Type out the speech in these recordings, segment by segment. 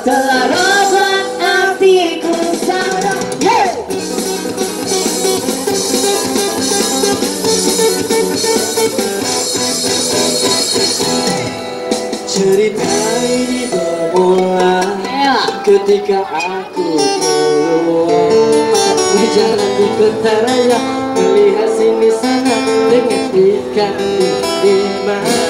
Ayo ketika aku keluar Berjalan di kota raya Melihat sini sana dengan ikan di mana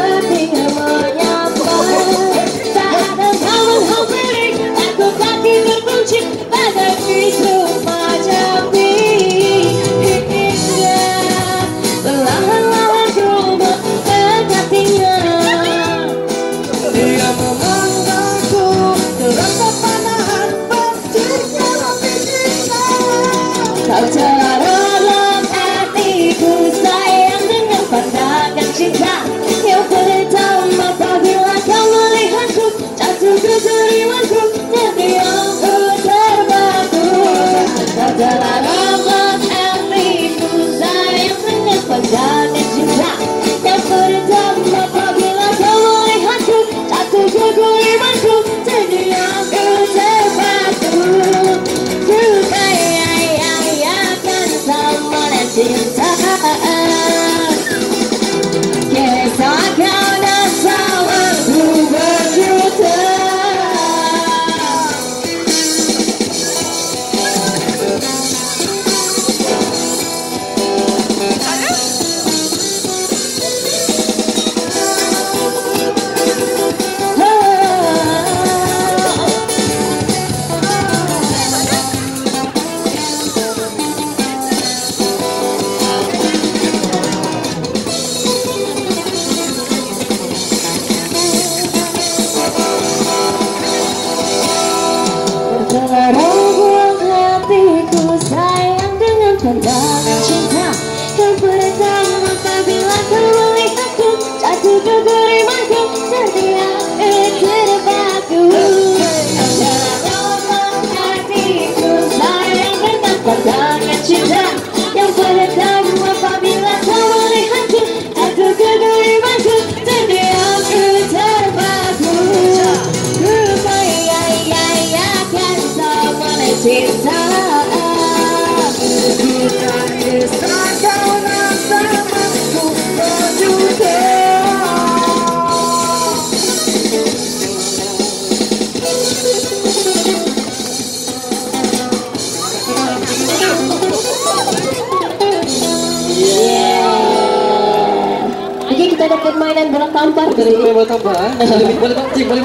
cinta. Yang pertama apabila kau melihatku Jatuh ke gerimanku Terdiam ku terbatu Kau telah relak hatiku sayang dengan pandangan cinta. Yang pertama apabila kau melihatku Jatuh ke gerimanku Terdiam ku terbatu Ku kayakan sama cinta Terlalu hatiku sayang dengan pandangan cinta. Yang pertama apabila kau melihatku Jatuh ke gerimanku terdiam terbaku. Terlalu hatiku sayang dengan pandangan ada permainan bola tampar Boleh boleh tambah Boleh boleh boleh boleh